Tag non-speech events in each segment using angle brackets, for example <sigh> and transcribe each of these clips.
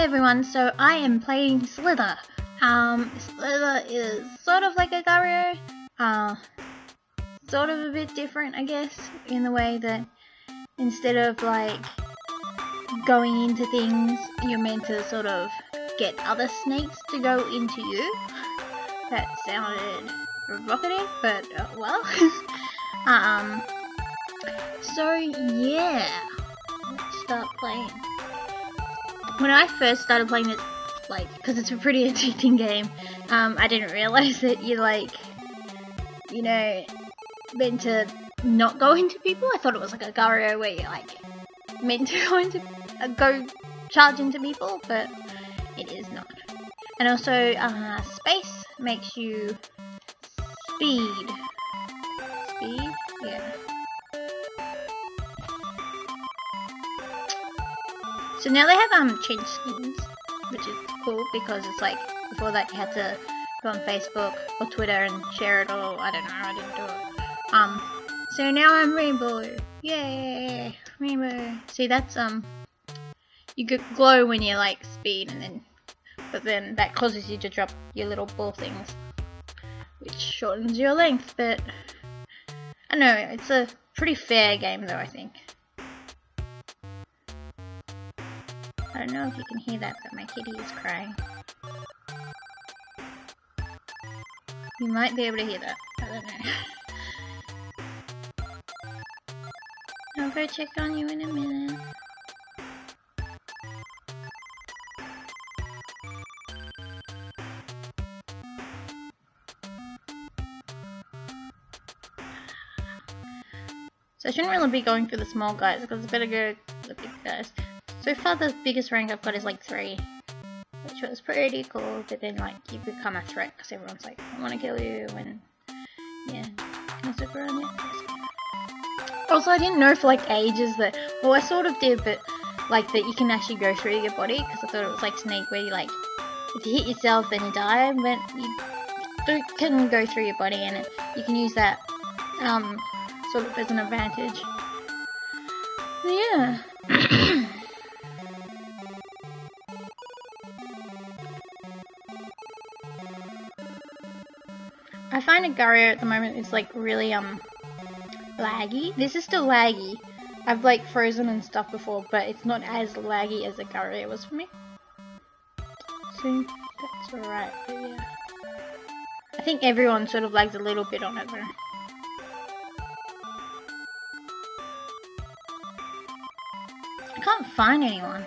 everyone, so I am playing Slither. Um, Slither is sort of like Agario, uh, sort of a bit different I guess, in the way that instead of like going into things, you're meant to sort of get other snakes to go into you. That sounded provocative, but uh, well. <laughs> um, so yeah, let's start playing when I first started playing it, like, because it's a pretty <laughs> addicting game, um, I didn't realize that you, like, you know, meant to not go into people. I thought it was like Agario where you, like, meant to <laughs> go into, uh, go charge into people, but it is not. And also, uh, space makes you speed. Speed? Yeah. So now they have um changed skins, which is cool because it's like before that you had to go on Facebook or Twitter and share it or I don't know, I didn't do it. Um so now I'm rainbow. Yay! Rainbow. See that's um you could glow when you like speed and then but then that causes you to drop your little ball things. Which shortens your length, but I know, it's a pretty fair game though I think. I don't know if you can hear that, but my kitty is crying. You might be able to hear that. I don't know. <laughs> I'll go check on you in a minute. So I shouldn't really be going for the small guys because it's better go the big guys. So far the biggest rank I've got is like 3. Which was pretty cool, but then like you become a threat because everyone's like, I want to kill you and yeah. Can I stick around yet? Also I didn't know for like ages that, well I sort of did, but like that you can actually go through your body because I thought it was like Snake where you like, if you hit yourself then you die, but you can go through your body and it, you can use that um, sort of as an advantage. Yeah. <clears throat> find Agario at the moment is like really um laggy. This is still laggy. I've like frozen and stuff before, but it's not as laggy as Agario was for me. So that's alright, yeah. I think everyone sort of lags a little bit on it though. I can't find anyone.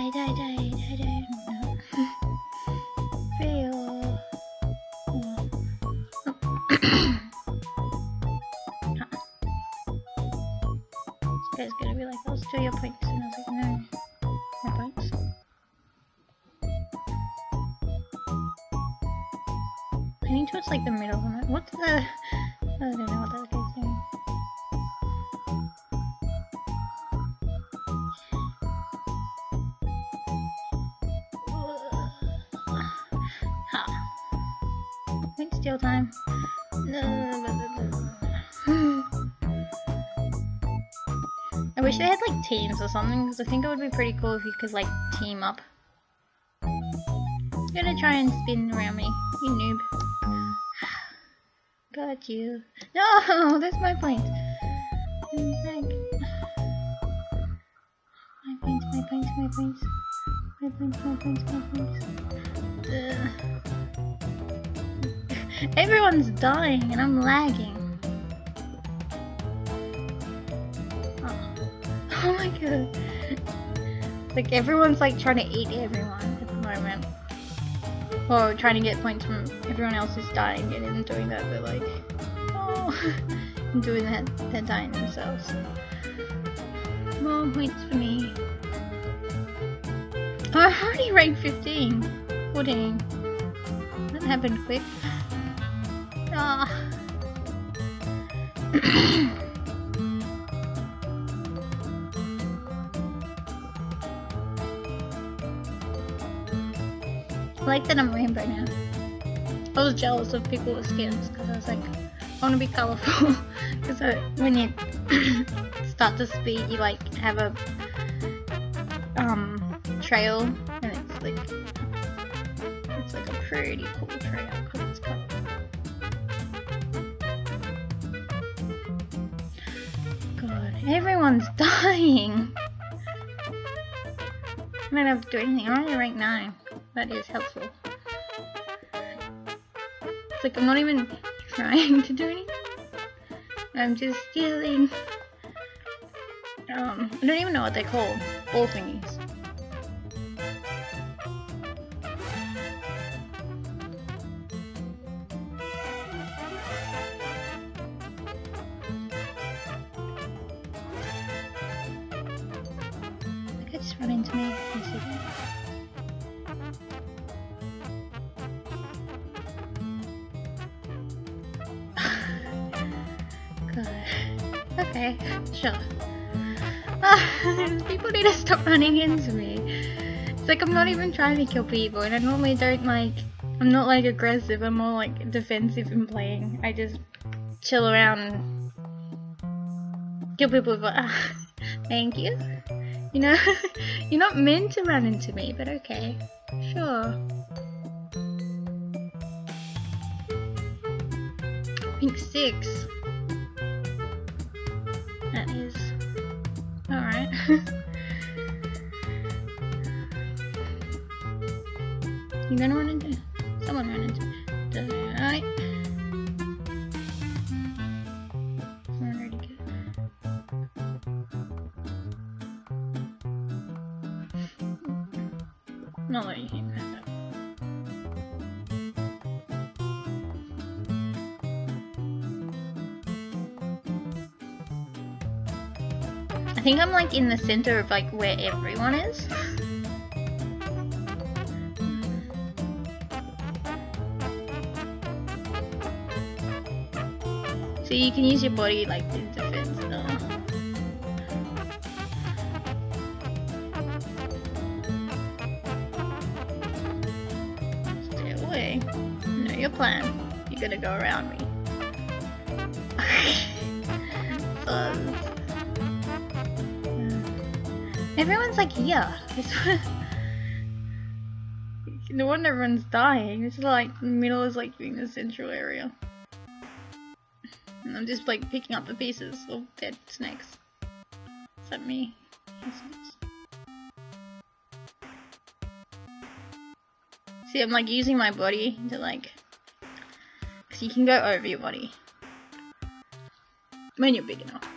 Die, die, die, die. Fail. this guy's gonna be like, I'll steal your points. And I was like, no. My points. I need towards like the middle of map. What's the... <sighs> I wish they had like teams or something because I think it would be pretty cool if you could like team up. You're gonna try and spin around me, you noob. <sighs> Got you. No, <laughs> that's my point. My points, my points, my points. My points, my points, my points. Everyone's dying and I'm lagging. Oh, <laughs> oh my god. Like everyone's like trying to eat everyone at the moment. Or trying to get points from everyone else who's dying and in doing that they're like, oh, <laughs> doing that, they're dying themselves. More points for me. Oh, I'm already ranked 15. 14. That happened quick. <laughs> <coughs> I like that I'm rainbow now. I was jealous of people with skins because I was like, I want to be colorful. <laughs> Because when you <coughs> start to speed, you like have a um trail, and it's like it's like a pretty cool trail. Everyone's <laughs> dying. I don't have to do anything. I'm only rank 9. That is helpful. It's like I'm not even trying to do anything. I'm just stealing. Um, I don't even know what they're called. Ball thingies. Run into me. Can you. <sighs> Okay, sure. <sighs> people need to stop running into me. It's like I'm not even trying to kill people, and I normally don't like. I'm not like aggressive. I'm more like defensive in playing. I just chill around and kill people. <laughs> Thank you. You know, <laughs> you're not meant to run into me, but okay, sure. Pink six. That is alright. <laughs> you're gonna run into someone run into Alright. I think I'm like in the center of like where everyone is. So you can use your body like in defense though. Stay away. Know your plan. You're gonna go around me. <laughs> Everyone's like here. <laughs> no wonder everyone's dying. This is like the middle is like being the central area. And I'm just like picking up the pieces of dead snakes. Is that me? See, I'm like using my body to like. Because you can go over your body. When you're big enough.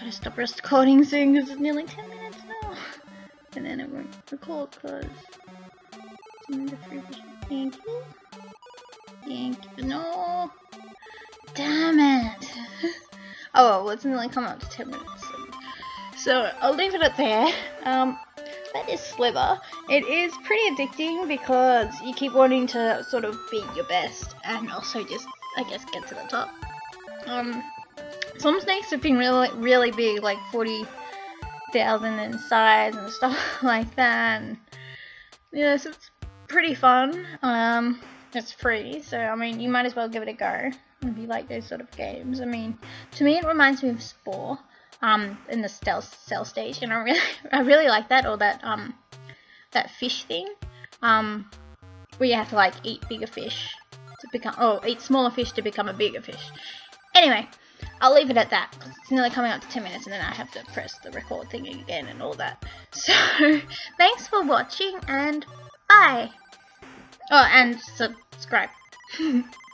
Gotta stop recording soon because it's nearly 10 minutes now. And then it won't record because Thank you. Thank you. No. Damn it. <laughs> oh, well, it's nearly come up to 10 minutes. So I'll leave it at there. Um, that is Slither. It is pretty addicting because you keep wanting to sort of be your best and also just, I guess, get to the top. Um, some snakes have been really, really big, like 40,000 in size and stuff <laughs> like that. And, yeah, so it's pretty fun. Um, it's free, so I mean, you might as well give it a go if you like those sort of games. I mean, to me, it reminds me of Spore. Um, in the stealth cell stage, and I really, <laughs> I really like that, or that um, that fish thing. Um, where you have to like eat bigger fish to become, oh, eat smaller fish to become a bigger fish. Anyway, I'll leave it at that. It's nearly coming up to 10 minutes and then I have to press the record thing again and all that. <laughs> So, thanks for watching and bye. Oh, and subscribe. <laughs>